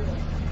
Good.